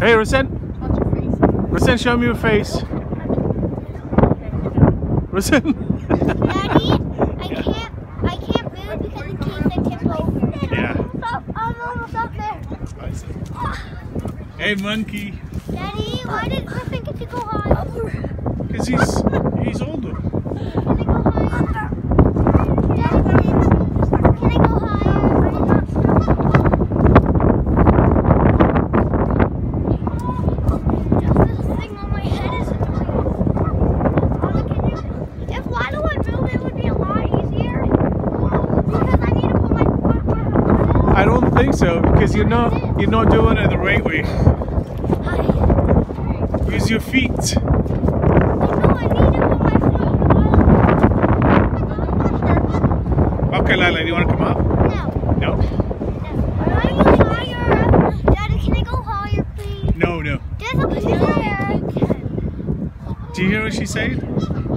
Hey, Rasen. Rasen, show me your face. Rasen. Daddy, I can't, I can't move because in case I tip over. Yeah. Stop, I'm almost up there. hey, monkey. Daddy, why did Griffin get to go higher? Because he's he's older. Can I go higher? Daddy, please. Can I go higher? Just this thing on my head is annoying. Mama, can you- If why do I move, it would be a lot easier. Because I need to put my foot where I don't think so because you're not you're not doing it the right way. Use your feet. know I need to put my foot Okay, Lila, do you want to come up? No. No. Can I go higher? Daddy, can I go higher, please? No, no. There's a. Do you hear what she said?